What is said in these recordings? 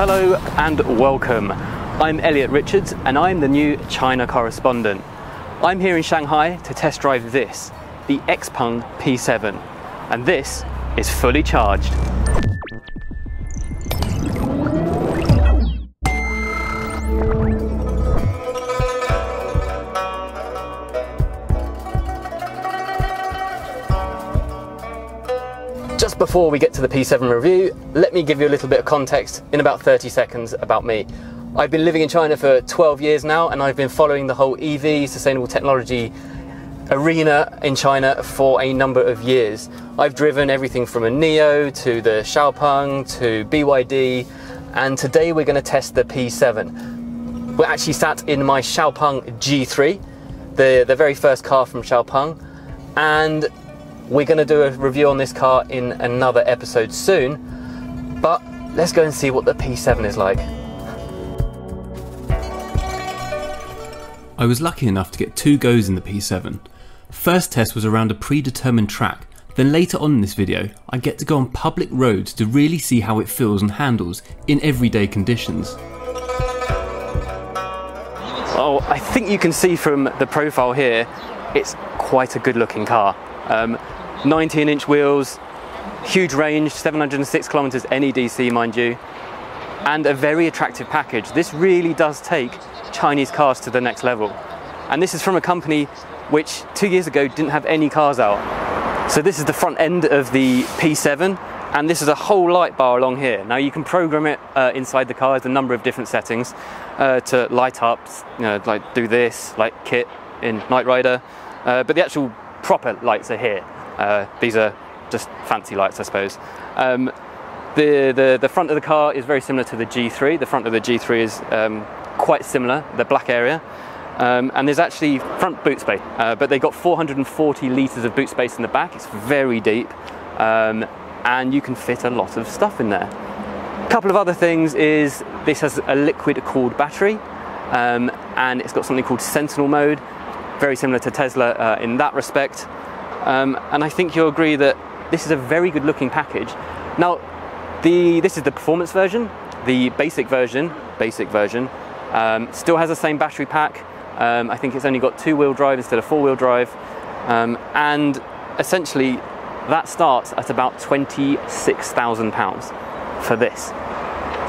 Hello and welcome. I'm Elliot Richards and I'm the new China correspondent. I'm here in Shanghai to test drive this, the Xpeng P7, and this is fully charged. Before we get to the P7 review, let me give you a little bit of context in about 30 seconds about me. I've been living in China for 12 years now and I've been following the whole EV, sustainable technology arena in China for a number of years. I've driven everything from a NIO to the Xpeng to BYD and today we're going to test the P7. We're actually sat in my Xpeng G3, the, the very first car from Xpeng and we're going to do a review on this car in another episode soon, but let's go and see what the P7 is like. I was lucky enough to get two goes in the P7. First test was around a predetermined track, then later on in this video I get to go on public roads to really see how it feels and handles in everyday conditions. Oh, I think you can see from the profile here, it's quite a good looking car. Um, 19 inch wheels, huge range, 706 kilometers NEDC, mind you, and a very attractive package. This really does take Chinese cars to the next level. And this is from a company which two years ago didn't have any cars out. So this is the front end of the P7 and this is a whole light bar along here. Now you can program it uh, inside the car, there's a number of different settings uh, to light up, you know, like do this, like KITT in Knight Rider, uh, but the actual proper lights are here. Uh, these are just fancy lights, I suppose. Um, the, the, the front of the car is very similar to the G3. The front of the G3 is um, quite similar, the black area. Um, and there's actually front boot space, uh, but they've got 440 litres of boot space in the back. It's very deep, um, and you can fit a lot of stuff in there. A couple of other things is this has a liquid cooled battery, um, and it's got something called Sentinel mode, very similar to Tesla uh, in that respect. Um, and I think you'll agree that this is a very good looking package. Now, the, this is the performance version. The basic version, basic version, um, still has the same battery pack. Um, I think it's only got two wheel drive instead of four wheel drive. Um, and essentially, that starts at about £26,000 for this.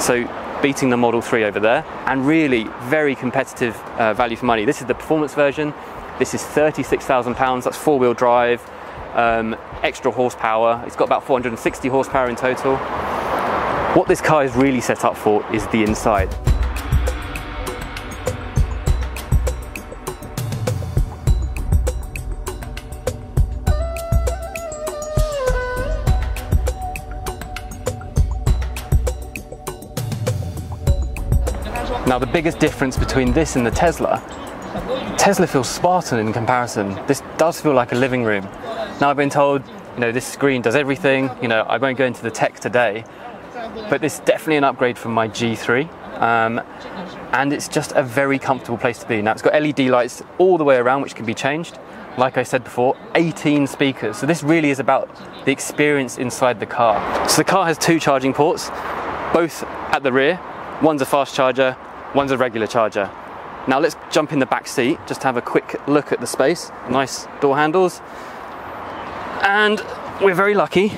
So, beating the Model 3 over there, and really very competitive uh, value for money. This is the performance version. This is £36,000, that's four wheel drive, um, extra horsepower. It's got about 460 horsepower in total. What this car is really set up for is the inside. Now the biggest difference between this and the Tesla Tesla feels Spartan in comparison. This does feel like a living room. Now I've been told, you know, this screen does everything. You know, I won't go into the tech today, but this is definitely an upgrade from my G3. Um, and it's just a very comfortable place to be. Now it's got LED lights all the way around, which can be changed. Like I said before, 18 speakers. So this really is about the experience inside the car. So the car has two charging ports, both at the rear. One's a fast charger, one's a regular charger. Now let's jump in the back seat, just to have a quick look at the space. Nice door handles. And we're very lucky.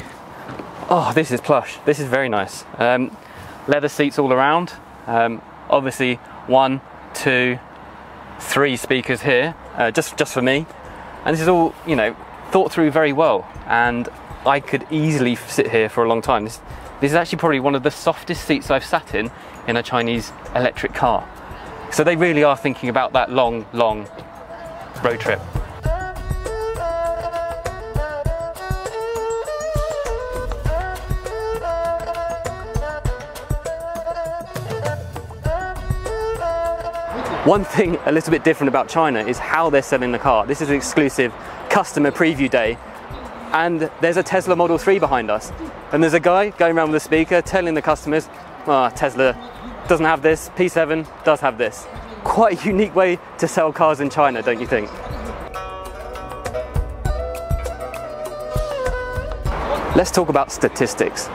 Oh, this is plush. This is very nice. Um, leather seats all around. Um, obviously, one, two, three speakers here, uh, just just for me. And this is all, you know, thought through very well. And I could easily sit here for a long time. This, this is actually probably one of the softest seats I've sat in in a Chinese electric car. So they really are thinking about that long, long road trip. One thing a little bit different about China is how they're selling the car. This is an exclusive customer preview day and there's a Tesla Model 3 behind us. And there's a guy going around with a speaker telling the customers, oh, Tesla doesn't have this, P7 does have this. Quite a unique way to sell cars in China, don't you think? Let's talk about statistics.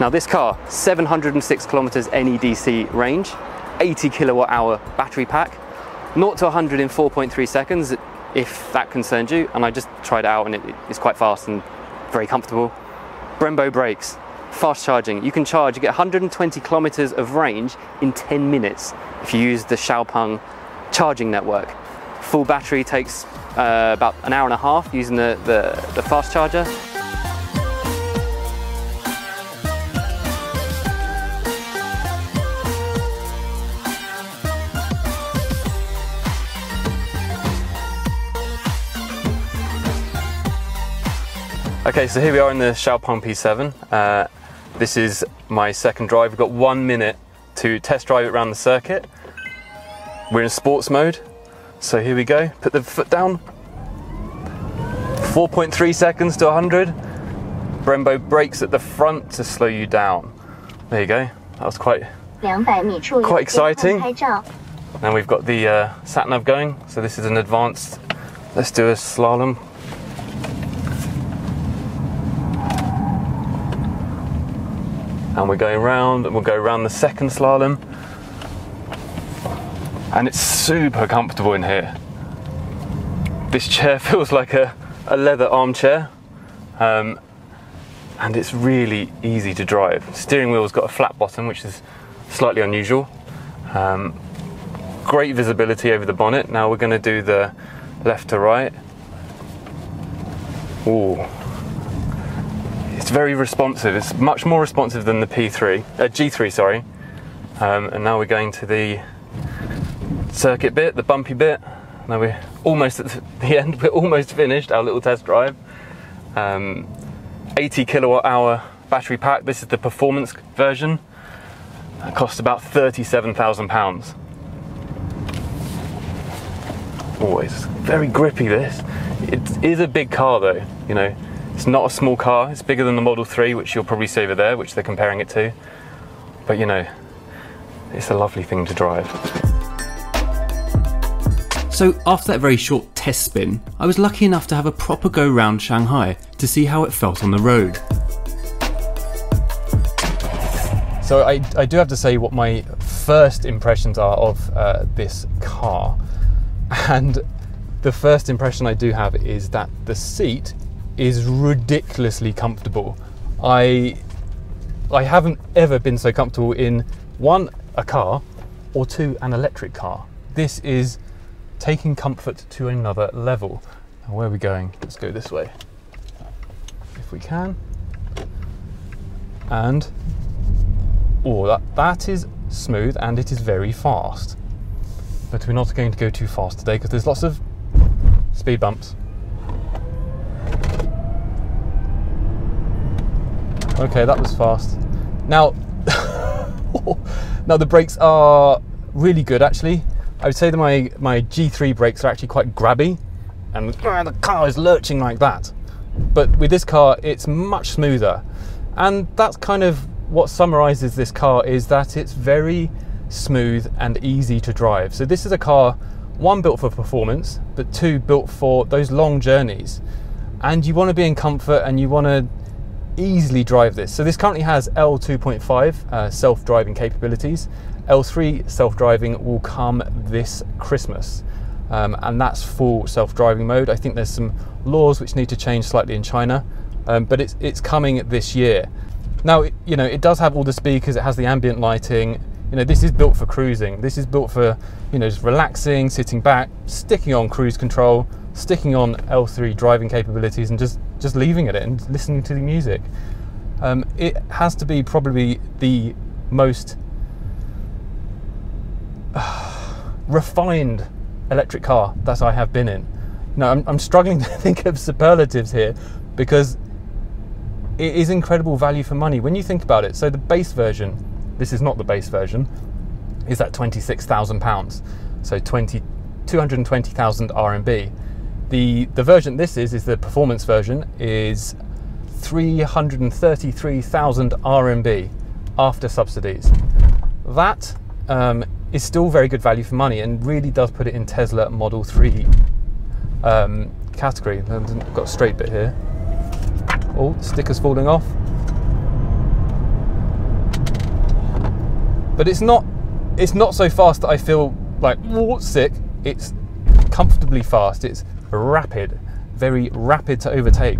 Now this car, 706 kilometers NEDC range, 80 kilowatt hour battery pack, 0 to 100 in 4.3 seconds, if that concerns you. And I just tried it out and it, it's quite fast and very comfortable. Brembo brakes, fast charging. You can charge, you get 120 kilometers of range in 10 minutes if you use the Xiaopeng charging network. Full battery takes uh, about an hour and a half using the, the, the fast charger. Okay, so here we are in the Xiaopeng P7. Uh, this is my second drive. We've got one minute to test drive it around the circuit. We're in sports mode. So here we go. Put the foot down. 4.3 seconds to 100. Brembo brakes at the front to slow you down. There you go. That was quite quite exciting. Then we've got the uh, sat nav going. So this is an advanced. Let's do a slalom. And we're going round and we'll go around the second slalom. And it's super comfortable in here. This chair feels like a, a leather armchair. Um, and it's really easy to drive. Steering wheel's got a flat bottom which is slightly unusual. Um, great visibility over the bonnet. Now we're going to do the left to right. Ooh, it's very responsive. It's much more responsive than the P3, uh, G3, sorry. Um, and now we're going to the circuit bit, the bumpy bit. Now we're almost at the end. We're almost finished our little test drive. Um, 80 kilowatt hour battery pack. This is the performance version. It costs about 37,000 pounds. Always very grippy. This. It is a big car though. You know, it's not a small car, it's bigger than the Model 3, which you'll probably see over there, which they're comparing it to. But you know, it's a lovely thing to drive. So, after that very short test spin, I was lucky enough to have a proper go round Shanghai to see how it felt on the road. So, I, I do have to say what my first impressions are of uh, this car. And the first impression I do have is that the seat is ridiculously comfortable. I I haven't ever been so comfortable in one a car or two an electric car. This is taking comfort to another level. Now, where are we going? Let's go this way. If we can. And oh that that is smooth and it is very fast. But we're not going to go too fast today because there's lots of speed bumps. Okay, that was fast. Now, now the brakes are really good actually. I would say that my, my G3 brakes are actually quite grabby and the car is lurching like that. But with this car, it's much smoother. And that's kind of what summarizes this car is that it's very smooth and easy to drive. So this is a car, one built for performance, but two built for those long journeys. And you want to be in comfort and you want to easily drive this. So this currently has L2.5 uh, self-driving capabilities. L3 self-driving will come this Christmas. Um, and that's full self-driving mode. I think there's some laws which need to change slightly in China, um, but it's it's coming this year. Now, you know, it does have all the speakers. It has the ambient lighting. You know, this is built for cruising. This is built for you know just relaxing, sitting back, sticking on cruise control, sticking on L3 driving capabilities, and just just leaving it and listening to the music. Um, it has to be probably the most uh, refined electric car that I have been in. No, I'm, I'm struggling to think of superlatives here because it is incredible value for money when you think about it. So the base version, this is not the base version, is at £26,000. So 20, 220,000 RMB. The, the version this is, is the performance version, is 333,000 RMB after subsidies. That um, is still very good value for money and really does put it in Tesla Model 3 um, category. I've got a straight bit here. Oh, sticker's falling off. But it's not it's not so fast that I feel like sick. It's comfortably fast. It's rapid, very rapid to overtake.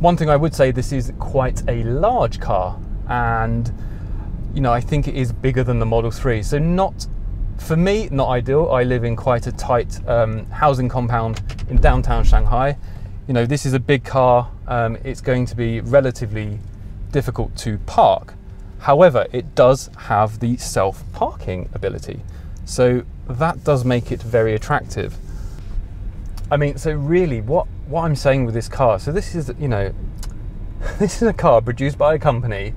One thing I would say, this is quite a large car, and you know I think it is bigger than the Model 3. So not for me, not ideal. I live in quite a tight um, housing compound in downtown Shanghai. You know, this is a big car. Um, it's going to be relatively difficult to park. However, it does have the self parking ability. So that does make it very attractive. I mean, so really, what, what I'm saying with this car, so this is, you know, this is a car produced by a company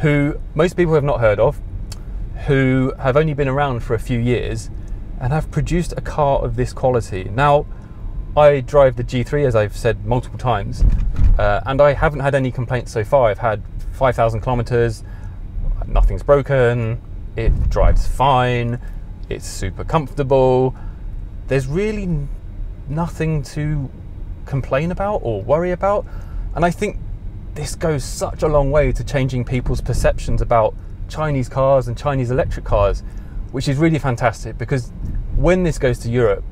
who most people have not heard of, who have only been around for a few years and have produced a car of this quality. Now, I drive the G3 as I've said multiple times, uh, and I haven't had any complaints so far. I've had 5,000 kilometers, nothing's broken, it drives fine, it's super comfortable. There's really nothing to complain about or worry about. And I think this goes such a long way to changing people's perceptions about Chinese cars and Chinese electric cars, which is really fantastic because when this goes to Europe,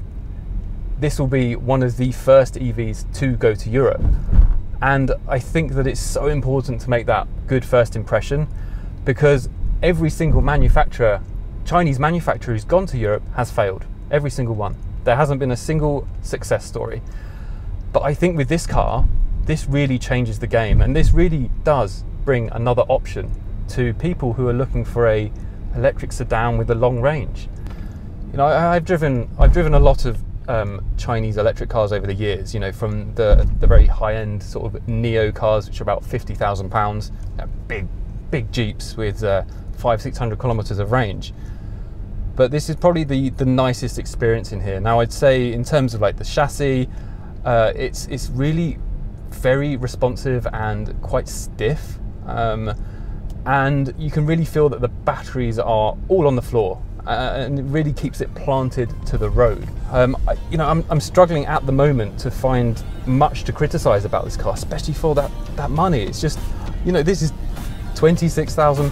this will be one of the first EVs to go to Europe. And I think that it's so important to make that good first impression because every single manufacturer, Chinese manufacturer who's gone to Europe, has failed. Every single one. There hasn't been a single success story. But I think with this car, this really changes the game and this really does bring another option to people who are looking for a electric sedan with a long range. You know, I, have driven I've driven a lot of um, Chinese electric cars over the years. You know, from the the very high end sort of NIO cars, which are about fifty thousand pounds, big big jeeps with uh, five six hundred kilometers of range. But this is probably the the nicest experience in here. Now, I'd say in terms of like the chassis, uh, it's it's really very responsive and quite stiff. Um, and you can really feel that the batteries are all on the floor uh, and it really keeps it planted to the road. Um, I, you know, I'm, I'm, struggling at the moment to find much to criticise about this car, especially for that, that money. It's just, you know, this is £26,000.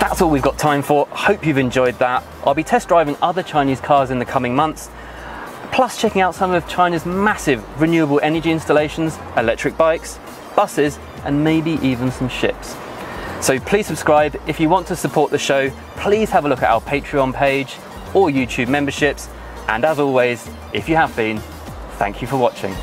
That's all we've got time for. Hope you've enjoyed that. I'll be test driving other Chinese cars in the coming months plus checking out some of China's massive renewable energy installations, electric bikes, buses, and maybe even some ships. So please subscribe. If you want to support the show, please have a look at our Patreon page or YouTube memberships. And as always, if you have been, thank you for watching.